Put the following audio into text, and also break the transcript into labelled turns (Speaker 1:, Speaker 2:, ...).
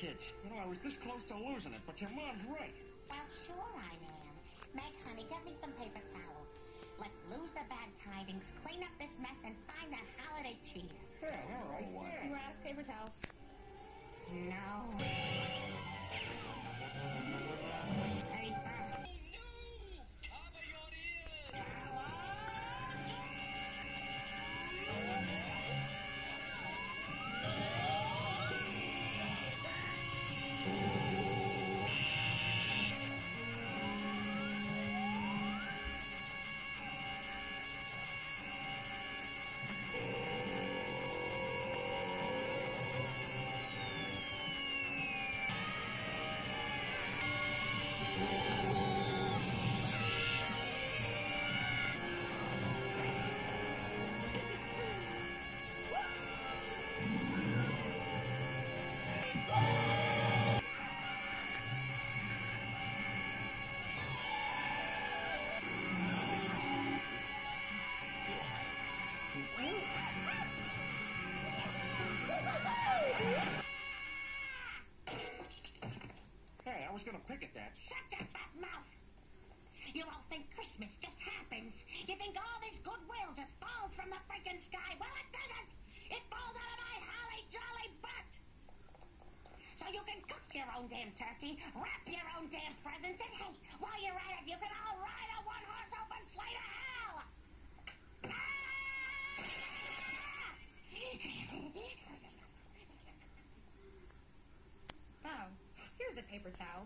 Speaker 1: kids. You know, I was this close to losing it, but your mom's right.
Speaker 2: Well, sure I am. Meg, honey, get me some paper towels. Let's lose the bad tidings, clean up this mess, and find that holiday cheer.
Speaker 1: Yeah, all right.
Speaker 3: You
Speaker 1: Yeah.
Speaker 3: were out paper towels.
Speaker 2: No. Bob.
Speaker 1: Was gonna pick at that.
Speaker 2: Shut your fat mouth! You all think Christmas just happens. You think all this goodwill just falls from the freaking sky. Well, it doesn't. It falls out of my holly jolly butt. So you can cook your own damn turkey, wrap your own damn presents, and hey, while you're at it, you can all ride a one-horse open sleigh to hell. Ah!
Speaker 3: Oh, here's a paper towel.